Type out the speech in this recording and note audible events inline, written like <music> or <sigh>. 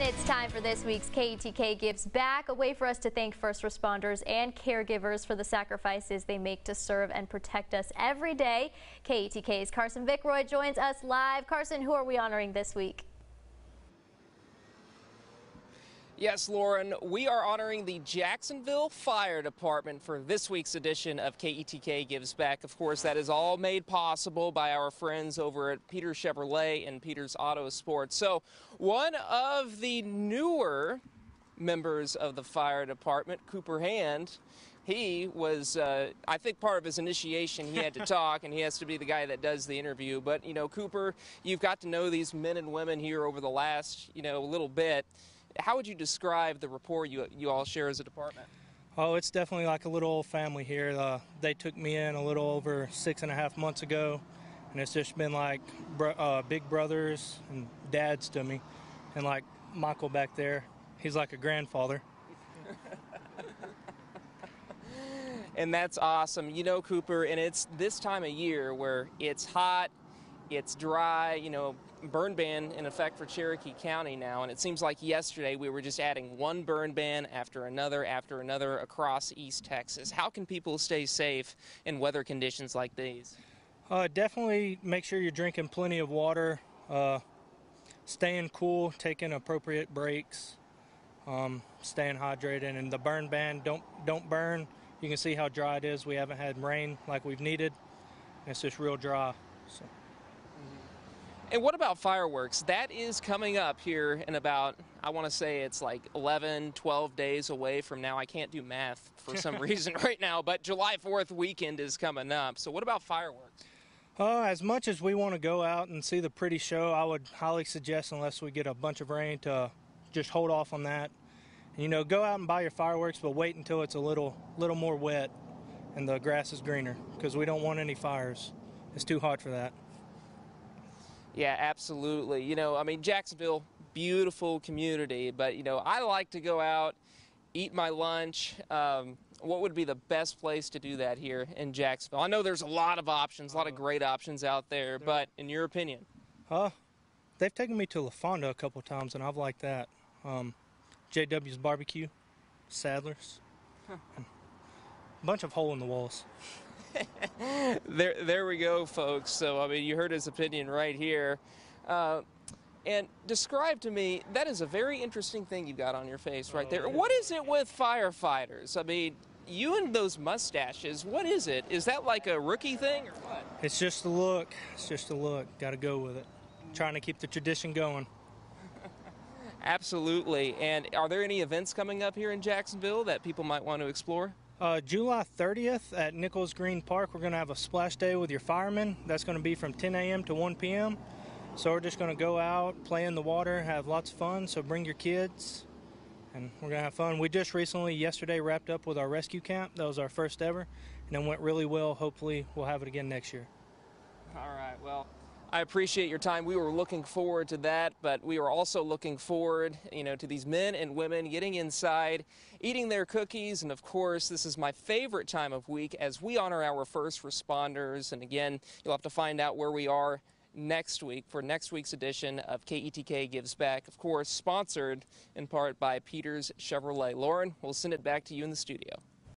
And it's time for this week's KETK Gives Back, a way for us to thank first responders and caregivers for the sacrifices they make to serve and protect us every day. KETK's Carson Vickroy joins us live. Carson, who are we honoring this week? Yes, Lauren, we are honoring the Jacksonville Fire Department for this week's edition of KETK Gives Back. Of course, that is all made possible by our friends over at Peter Chevrolet and Peters Auto Sports. So, one of the newer members of the fire department, Cooper Hand, he was, uh, I think, part of his initiation. He had to <laughs> talk, and he has to be the guy that does the interview. But, you know, Cooper, you've got to know these men and women here over the last, you know, a little bit. How would you describe the rapport you, you all share as a department? Oh, it's definitely like a little old family here. Uh, they took me in a little over six and a half months ago, and it's just been like br uh, big brothers and dads to me. And like Michael back there, he's like a grandfather. <laughs> and that's awesome. You know, Cooper, and it's this time of year where it's hot, it's dry, you know, burn ban in effect for Cherokee County now, and it seems like yesterday we were just adding one burn ban after another after another across East Texas. How can people stay safe in weather conditions like these? Uh, definitely make sure you're drinking plenty of water, uh, staying cool, taking appropriate breaks, um, staying hydrated, and the burn ban don't don't burn. You can see how dry it is. We haven't had rain like we've needed. It's just real dry. So. And what about fireworks? That is coming up here in about, I want to say it's like 11, 12 days away from now. I can't do math for some <laughs> reason right now, but July 4th weekend is coming up. So what about fireworks? Uh, as much as we want to go out and see the pretty show, I would highly suggest, unless we get a bunch of rain, to just hold off on that. You know, go out and buy your fireworks, but wait until it's a little, little more wet and the grass is greener, because we don't want any fires. It's too hot for that. Yeah, absolutely. You know, I mean, Jacksonville, beautiful community, but, you know, I like to go out, eat my lunch. Um, what would be the best place to do that here in Jacksonville? I know there's a lot of options, a lot of great options out there, but in your opinion? Huh? they've taken me to La Fonda a couple times, and I've liked that. Um, JW's Barbecue, Sadler's, huh. a bunch of hole in the walls. <laughs> there, there we go, folks. So, I mean, you heard his opinion right here. Uh, and describe to me, that is a very interesting thing you've got on your face right there. What is it with firefighters? I mean, you and those mustaches, what is it? Is that like a rookie thing or what? It's just a look. It's just a look. Got to go with it. Trying to keep the tradition going. <laughs> Absolutely. And are there any events coming up here in Jacksonville that people might want to explore? Uh, July 30th at Nichols Green Park, we're going to have a splash day with your firemen. That's going to be from 10 a.m. to 1 p.m. So we're just going to go out, play in the water, have lots of fun. So bring your kids, and we're going to have fun. We just recently, yesterday, wrapped up with our rescue camp. That was our first ever, and it went really well. Hopefully, we'll have it again next year. All right. Well. I appreciate your time. We were looking forward to that, but we were also looking forward, you know, to these men and women getting inside, eating their cookies, and of course, this is my favorite time of week as we honor our first responders. And again, you'll have to find out where we are next week for next week's edition of KETK Gives Back, of course, sponsored in part by Peters Chevrolet. Lauren, we'll send it back to you in the studio.